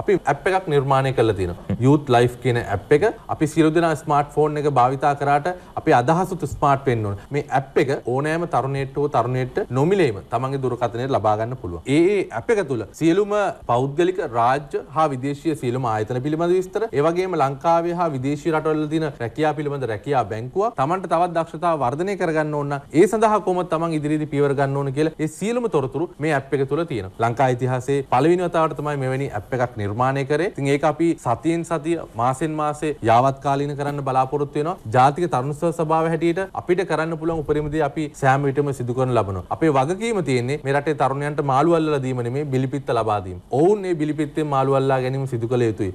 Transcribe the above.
අපි ඇප් එකක් නිර්මාණය කරලා තියෙනවා. Youth Life කියන ඇප් එක අපි සියලු දෙනා ස්මාර්ට්ෆෝන් එක භාවිතා කරාට අපි අදහසුත් ස්මාර්ට් වෙන්න ඕන. මේ ඇප් එක ඕනෑම තරුණයෙක්ට හෝ තරුණියට නොමිලේම තමන්ගේ දුරකථනයට ලබා ගන්න පුළුවන්. ඒ ඒ ඇප් එක තුල සියලුම පෞද්ගලික රාජ්‍ය හා විදේශීය සියලුම ආයතන පිළිබඳ විස්තර, ඒ වගේම ලංකාවේ හා විදේශීය රටවල තියෙන රැකියාව පිළිබඳ රැකියා බැංකුවක් තමන්ට තවත් දක්ෂතාව වර්ධනය කරගන්න ඕන නම් ඒ සඳහා කොහොමද තමන් ඉදිරියේදී පියවර ගන්න ඕන කියලා ඒ සියලුම තොරතුරු මේ ඇප් එක තුල තියෙනවා. ලංකා ඉතිහාසයේ පළවෙනි වතාවට තමයි මෙවැනි ඇප් එකක් නිර්මාණය කරේ. ඉතින් ඒක අපි සතියෙන් සතිය මාසෙන් මාසේ යාවත් කාලීන කරන්න බලාපොරොත්තු වෙනවා. ජාතික තරුණ සභාව හැටියට අපිට කරන්න පුළුවන් උපරිම දේ අපි සෑම විටම සිදු කරන ලබනවා. අපේ වගකීම තියෙන්නේ මේ රටේ තරුණයන්ට මාළු අල්ලලා දීම නෙමෙයි බිලිපිත්ත ලබා දීම. ඔවුන් මේ බිලිපිත්තෙන් මාළු අල්ලා ගැනීම සිදු කළ යුතුයි.